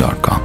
gmail.com.